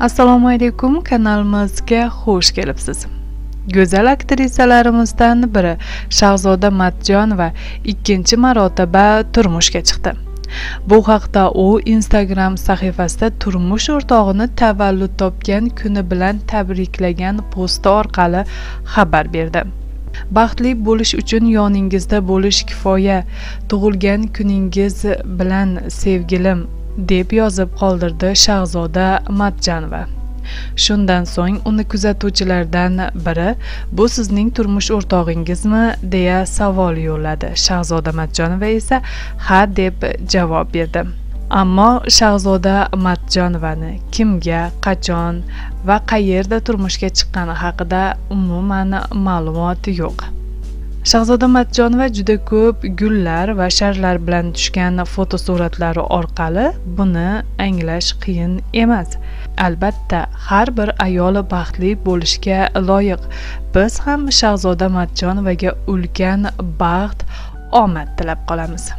assalomu alaykum kanalimizga xush kelibsiz. Go'zal aktrisalarimizdan biri shahzoda matjonova ikkinchi marotaba turmushga chiqdi. Bu haqda u instagram sahifasida turmush o'rtog'ini tavallud topgan kuni bilan tabriklagan posti orqali xabar berdi. Baxtli bo'lish uchun yoningizda bo'lish kifoya tug'ilgan kuningiz bilan sevgilim deb yozib qoldirdi shahzoda matjanova. Shundan so'ng uni kuzatuvchilardan biri bu sizning turmush o'rtog'ingizmi? deya savol yo'lladi. Shahzoda matjonova esa ha deb javob berdi. Ammo shahzoda matjonovani kimga qachon va qayerda turmushga chiqqani haqida umuman ma'lumot yo'q. Shahzoda matjonova juda ko'p gullar va sharlar bilan tushgan fotosuratlari orqali buni anglash qiyin emas. Albatta har bir ayol baxtli bo'lishga loyiq. Biz ham shahzoda matjonovaga ulkan baxt omad tilab qolamiz.